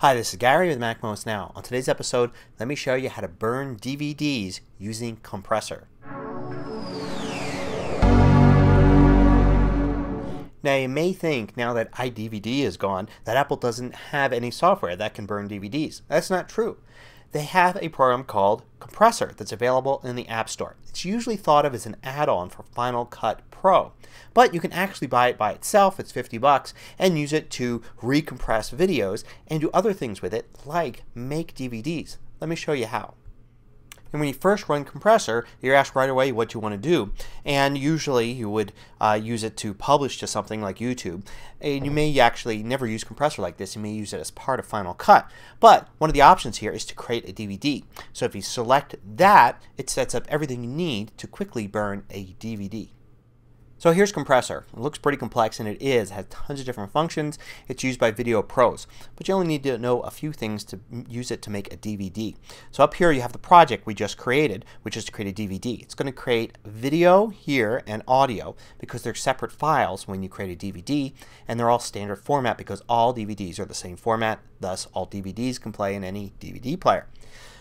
Hi, this is Gary with MacMost Now. On today's episode, let me show you how to burn DVDs using Compressor. Now you may think now that iDVD is gone that Apple doesn't have any software that can burn DVDs. That's not true. They have a program called Compressor that's available in the App Store. It's usually thought of as an add-on for Final Cut Pro. But you can actually buy it by itself, it's 50 bucks, and use it to recompress videos and do other things with it like make DVDs. Let me show you how. And when you first run compressor, you're asked right away what you want to do. And usually you would uh, use it to publish to something like YouTube. And you may actually never use compressor like this. You may use it as part of Final Cut. But one of the options here is to create a DVD. So if you select that, it sets up everything you need to quickly burn a DVD. So here's Compressor. It looks pretty complex and it is. It has tons of different functions. It's used by video pros. But you only need to know a few things to use it to make a DVD. So up here you have the project we just created which is to create a DVD. It's going to create video here and audio because they're separate files when you create a DVD and they're all standard format because all DVDs are the same format. Thus all DVDs can play in any DVD player.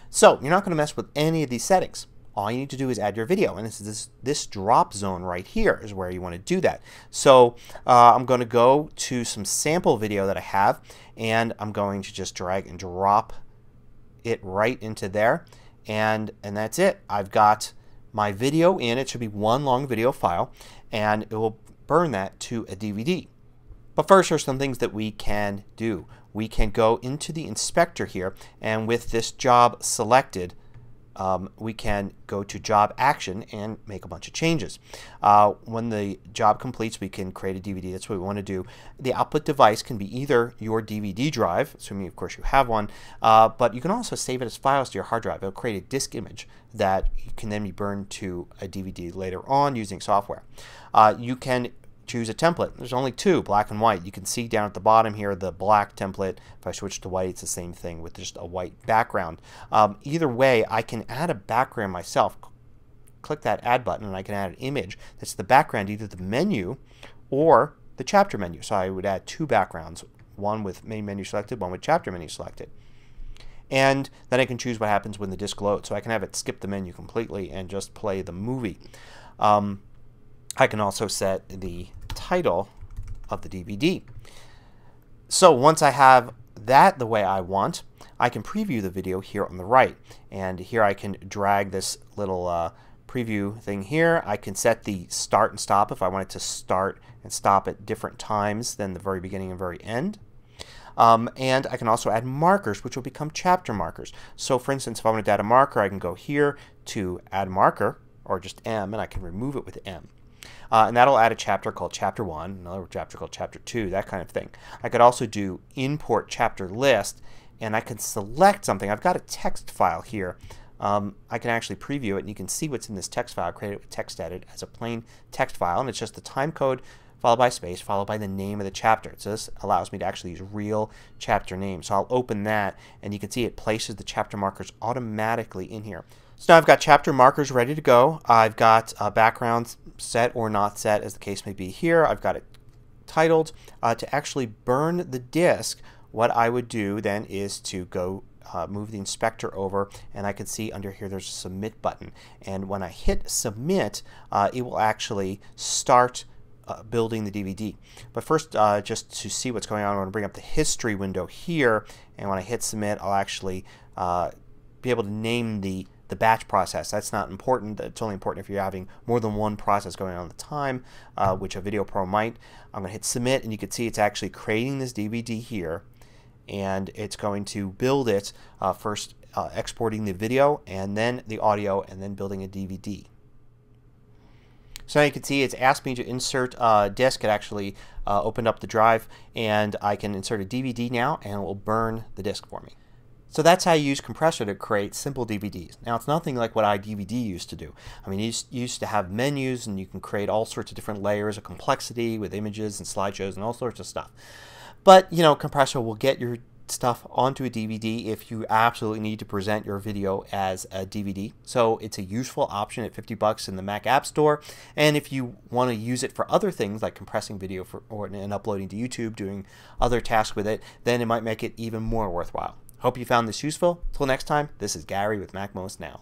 So you're not going to mess with any of these settings all you need to do is add your video. And this, this, this drop zone right here is where you want to do that. So uh, I'm going to go to some sample video that I have and I'm going to just drag and drop it right into there. And, and that's it. I've got my video in. It should be one long video file and it will burn that to a DVD. But first, there's some things that we can do. We can go into the inspector here and with this job selected um, we can go to job action and make a bunch of changes. Uh, when the job completes we can create a DVD. That's what we want to do. The output device can be either your DVD drive, assuming of course you have one, uh, but you can also save it as files to your hard drive. It will create a disk image that can then be burned to a DVD later on using software. Uh, you can choose a template. There's only two, black and white. You can see down at the bottom here the black template. If I switch to white, it's the same thing with just a white background. Um, either way, I can add a background myself. Click that add button and I can add an image that's the background, either the menu or the chapter menu. So I would add two backgrounds, one with main menu selected, one with chapter menu selected. And then I can choose what happens when the disk loads. So I can have it skip the menu completely and just play the movie. Um, I can also set the title of the DVD. So once I have that the way I want, I can preview the video here on the right. And here I can drag this little uh, preview thing here. I can set the start and stop if I want it to start and stop at different times than the very beginning and very end. Um, and I can also add markers which will become chapter markers. So for instance if I want to add a marker I can go here to add marker or just M and I can remove it with M. Uh, and that'll add a chapter called Chapter 1, another chapter called Chapter 2, that kind of thing. I could also do import chapter list and I can select something. I've got a text file here. Um, I can actually preview it and you can see what's in this text file. Create it with TextEdit as a plain text file and it's just the time code followed by space followed by the name of the chapter. So this allows me to actually use real chapter names. So I'll open that and you can see it places the chapter markers automatically in here. So now I've got chapter markers ready to go. I've got uh, backgrounds set or not set as the case may be here. I've got it titled. Uh, to actually burn the disk what I would do then is to go uh, move the inspector over and I can see under here there's a submit button and when I hit submit uh, it will actually start uh, building the DVD. But first uh, just to see what's going on I'm going to bring up the history window here and when I hit submit I'll actually uh, be able to name the the batch process. That's not important. It's only important if you're having more than one process going on at the time, uh, which a Video Pro might. I'm going to hit submit and you can see it's actually creating this DVD here and it's going to build it uh, first uh, exporting the video and then the audio and then building a DVD. So now you can see it's asked me to insert a disk. It actually uh, opened up the drive and I can insert a DVD now and it will burn the disk for me. So that's how you use compressor to create simple DVDs. Now it's nothing like what iDVD used to do. I mean, you used to have menus and you can create all sorts of different layers of complexity with images and slideshows and all sorts of stuff. But, you know, compressor will get your stuff onto a DVD if you absolutely need to present your video as a DVD. So it's a useful option at 50 bucks in the Mac App Store. And if you want to use it for other things like compressing video for, or, and uploading to YouTube, doing other tasks with it, then it might make it even more worthwhile. Hope you found this useful. Till next time, this is Gary with MacMost Now.